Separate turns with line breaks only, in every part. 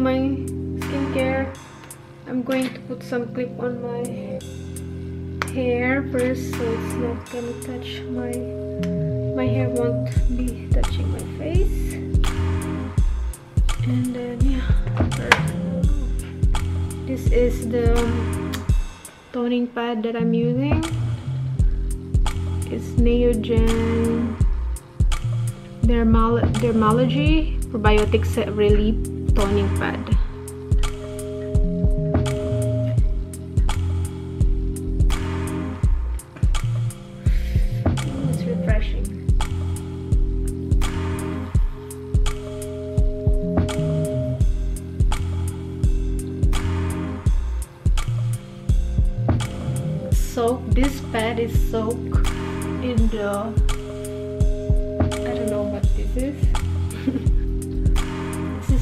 my skincare. I'm going to put some clip on my hair first so it's not gonna touch my my hair won't be touching my face. And then yeah this is the toning pad that I'm using. It's Neogen Dermal Dermalogy Probiotics Relief Toning Pad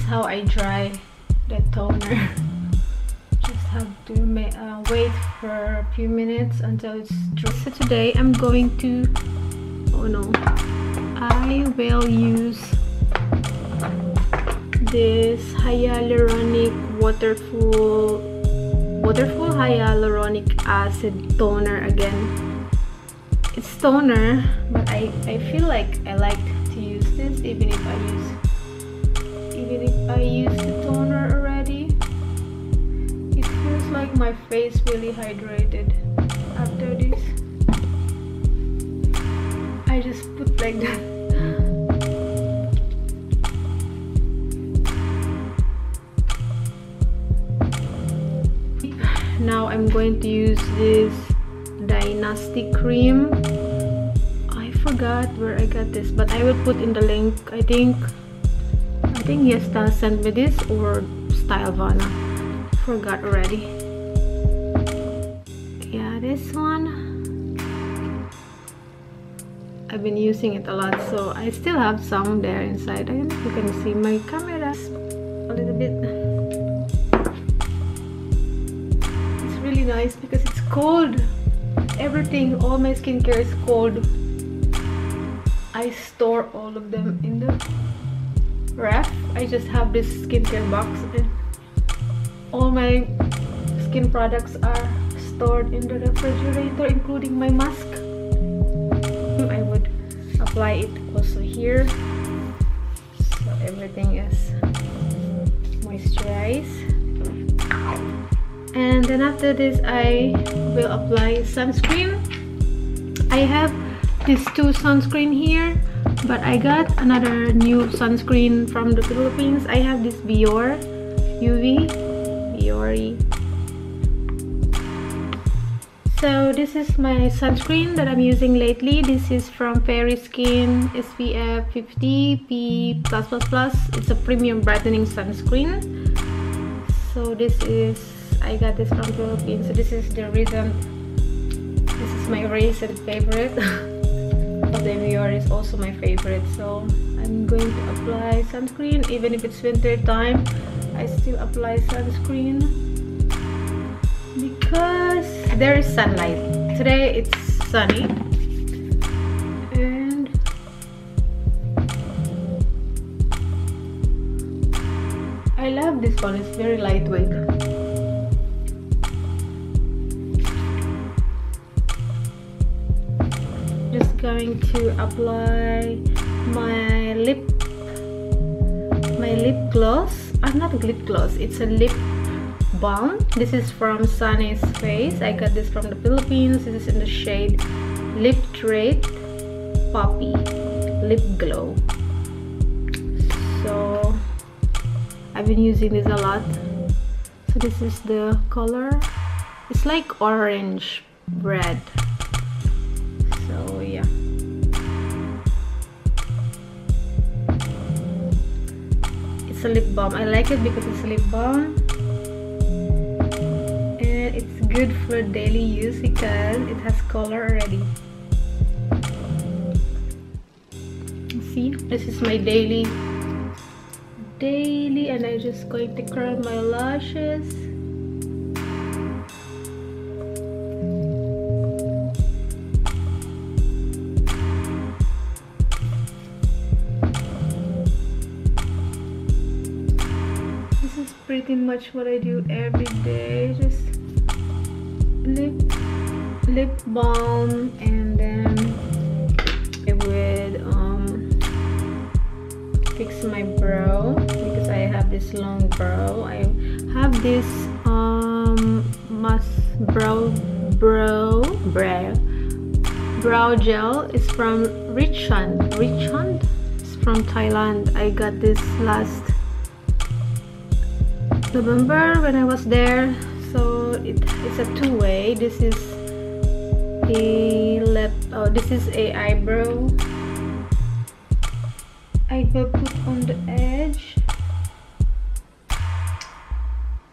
how I dry the toner just have to uh, wait for a few minutes until it's dry so today I'm going to oh no I will use this hyaluronic waterful Waterful Hyaluronic Acid Toner again. It's toner, but I, I feel like I like to use this even if I use I used the toner already. It feels like my face really hydrated after this. I just put like that. now I'm going to use this dynasty cream I forgot where I got this but I will put in the link I think think YesStyle sent me this or Stylevana forgot already. Yeah this one. I've been using it a lot so I still have some there inside. I don't know if you can see my camera. A little bit It's really nice because it's cold. Everything all my skincare is cold. I store all of them in the ref I just have this skincare box and all my skin products are stored in the refrigerator including my mask. I would apply it also here. So everything is moisturized. And then after this I will apply sunscreen. I have these two sunscreen here but I got another new sunscreen from the Philippines. I have this Biore UV Biore. So this is my sunscreen that I'm using lately. This is from Fairy Skin SPF 50 P+++ it's a premium brightening sunscreen. So this is I got this from Philippines. So this is the reason this is my recent favorite the Biore is also my favorite so I'm going to apply sunscreen. Even if it's winter time I still apply sunscreen because there is sunlight. Today it's sunny and I love this one it's very lightweight going to apply my lip my lip gloss. I'm uh, not a lip gloss it's a lip balm. This is from Sunnies Face I got this from the Philippines. This is in the shade Lip Treat poppy lip glow. So I've been using this a lot. So this is the color. It's like orange red it's a lip balm. I like it because it's a lip balm. And it's good for daily use because it has color already. See this is my daily daily and I'm just going to curl my lashes pretty much what I do every day. Just lip lip balm and then I would um, fix my brow because I have this long brow. I have this um mask brow brow brow brow gel. Is from Richand. Richand? It's from Thailand. I got this last November when I was there. So it, it's a two-way. This is a lip oh this is a eyebrow. I will put on the edge.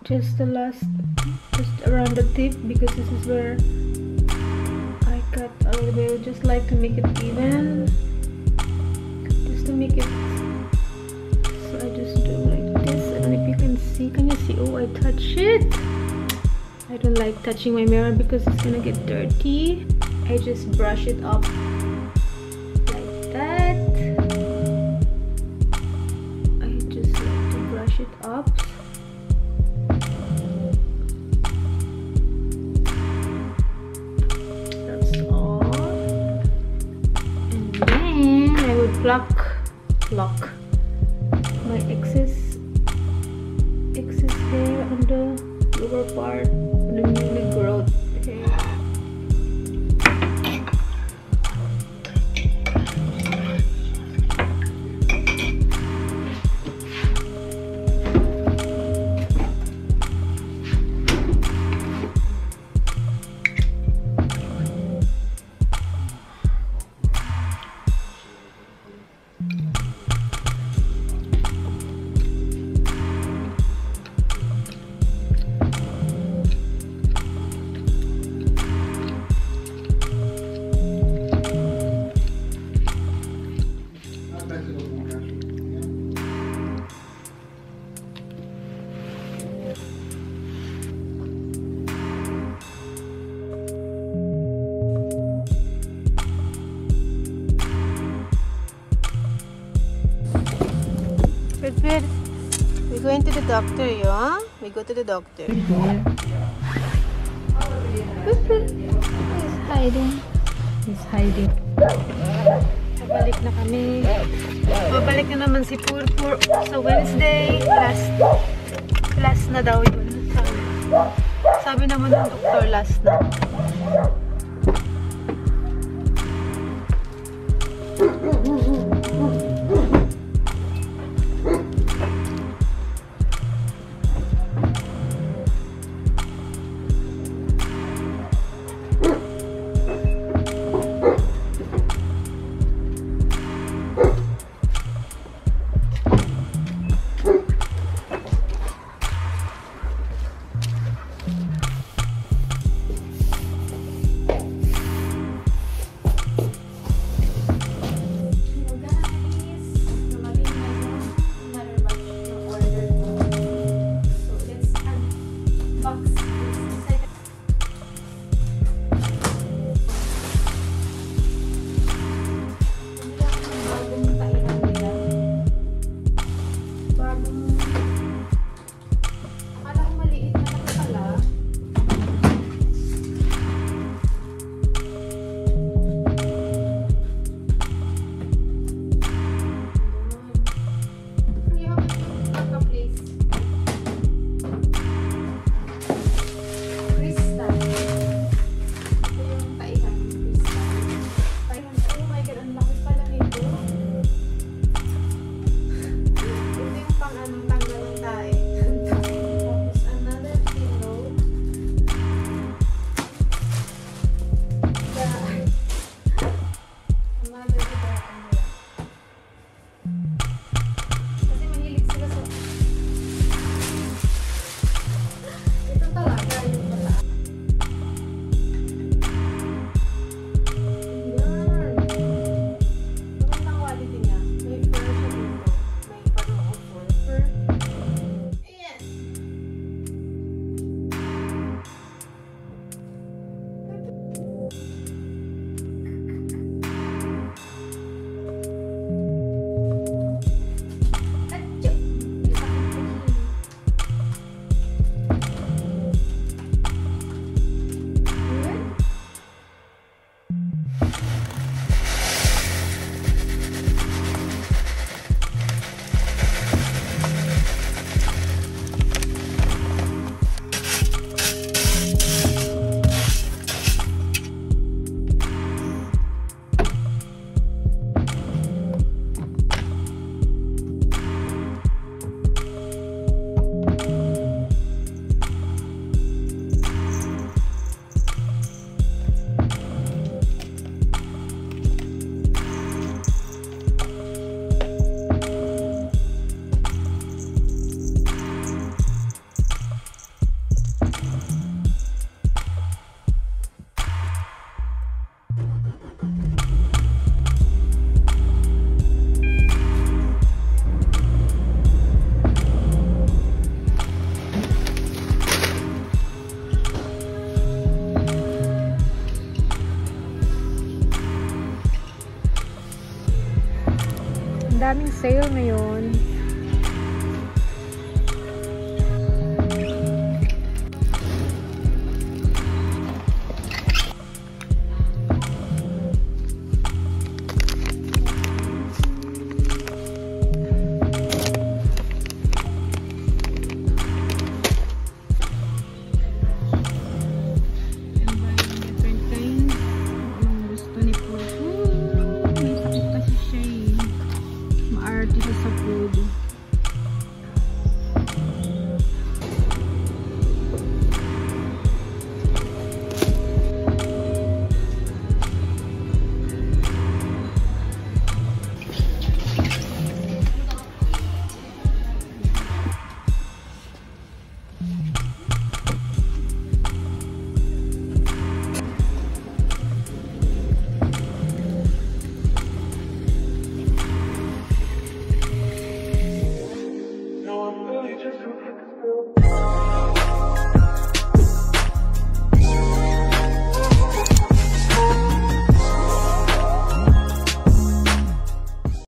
Just the last just around the tip because this is where I cut a little bit. Just like to make it even. Just to make it see can you see? Oh I touch it. I don't like touching my mirror because it's gonna get dirty. I just brush it up like that. I just like to brush it up. That's all. And then I would pluck pluck part doctor, yo, huh? We go to the doctor. He's hiding. He's hiding. Babalik na kami. Babalik na naman si Purpur sa Wednesday. Last, last na daw yun. Sabi, sabi naman ng doktor, last na.